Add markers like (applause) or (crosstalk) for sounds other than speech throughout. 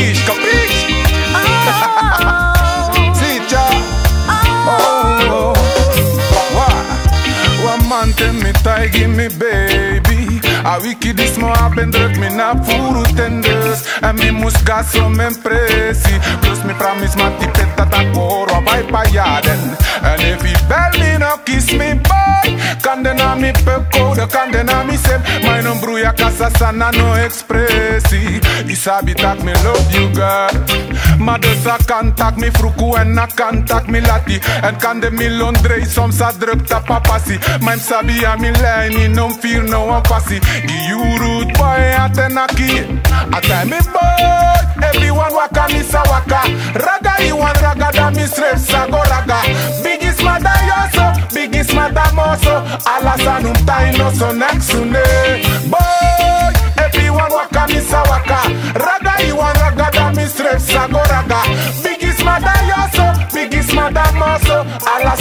capiche, capiche? (laughs) Oh, oh. Man tell me tie, give me baby. A wiki dis mo happen druk me na furu tenders En mi mus gaso men presi Plus me promise ma tipeta ta koro vai pa jaden En if he bel me no kiss me boy Kandena mi pe code, kandena mi sem Mai non bruia casa sana no expressi I sabi tak me love you girl. Ma dus a contact me fruku en a contact me lati. En kan de mi Londrei soms a druk ta papasi. Mijn sabi a mi lijn, me non fear no one passi Give you rude boy a tenaki A moso Alasa num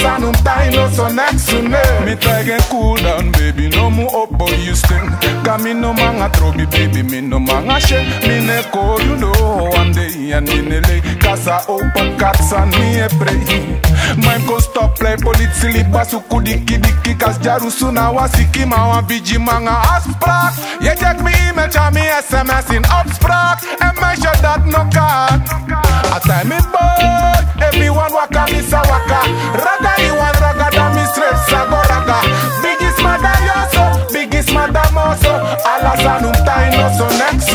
Alasa num tai no so nexune Me and cool down baby No mu up boy you sting Got me no manga trobi baby Me no manga shit Me ne call you know One day and me ne lay. Casa open cats and me a pray. Mine go stop play Politie liba suku diki diki Kas jaru suna wasiki Ma wan biji manga asprak Je check me email Cha me SMS in upsprak And make sure that no cat I tell me boy Everyone waka mi sa waka. You raga Alasa num tai no so next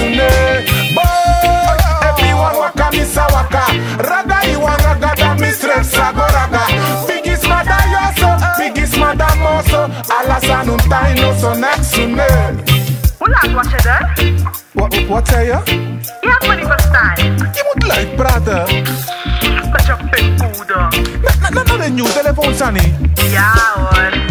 Boy Everyone waka mi sa waka Raga you want raga da mi straight sa go raga Biggest mother yoso Biggest mother moso Alasa num tai no so next Hoe laat was je? Wat, wat zei je? Je hebt me niet verstaan. Je moet luid praten. Met je pikkoede. Na, na, na de nieuwe telefoon, Sunny. Ja hoor.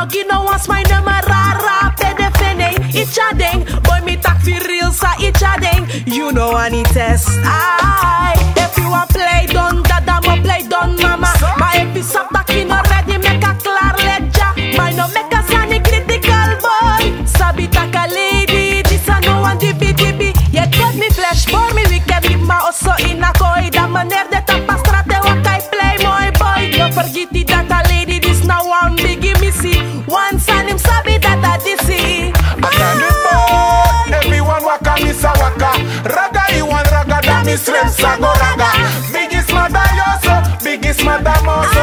doggy no wants my name a rara pene fene a ding, boy me tak fi real sa a ding, you know I need test. I if you a play don dada mo play don mama. My if you sap tak fi no ready make a clar ledja my no make a sunny critical boy. Sabi tak a lady this a no one dibi dibi yeah cut me flesh for me wicked with my also in a koi da maner de tapas trate wakai play my boy. Yo forget it biggest rems are go raga Biggest mother yo so, biggest mother mo so